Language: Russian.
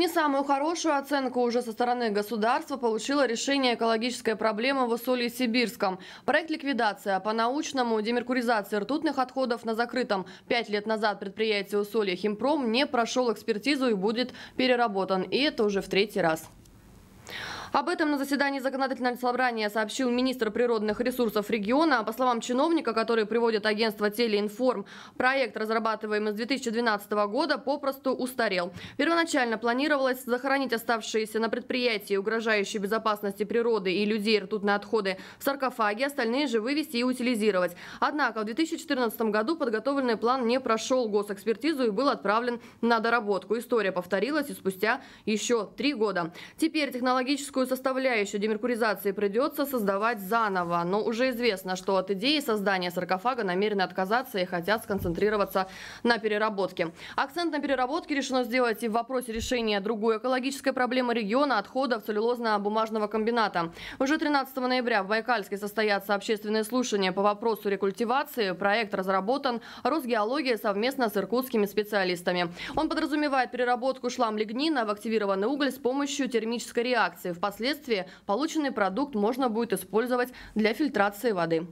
Не самую хорошую оценку уже со стороны государства получило решение экологической проблемы в Усолье-Сибирском. Проект «Ликвидация» по-научному демеркуризации ртутных отходов на закрытом пять лет назад предприятии Усолье «Химпром» не прошел экспертизу и будет переработан. И это уже в третий раз. Об этом на заседании законодательного собрания сообщил министр природных ресурсов региона. По словам чиновника, который приводит агентство «Телеинформ», проект, разрабатываемый с 2012 года, попросту устарел. Первоначально планировалось захоронить оставшиеся на предприятии угрожающие безопасности природы и людей ртутные отходы в саркофаге, остальные же вывести и утилизировать. Однако в 2014 году подготовленный план не прошел госэкспертизу и был отправлен на доработку. История повторилась и спустя еще три года. Теперь технологическую техническую составляющую демеркуризации придется создавать заново, но уже известно, что от идеи создания саркофага намерены отказаться и хотят сконцентрироваться на переработке. Акцент на переработке решено сделать и в вопросе решения другой экологической проблемы региона отходов целлюлозно-бумажного комбината. Уже 13 ноября в Байкальске состоятся общественные слушания по вопросу рекультивации. Проект разработан Росгеология совместно с иркутскими специалистами. Он подразумевает переработку шлам-лигнина в активированный уголь с помощью термической реакции. В Впоследствии полученный продукт можно будет использовать для фильтрации воды.